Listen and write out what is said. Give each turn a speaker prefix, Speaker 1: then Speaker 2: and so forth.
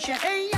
Speaker 1: je.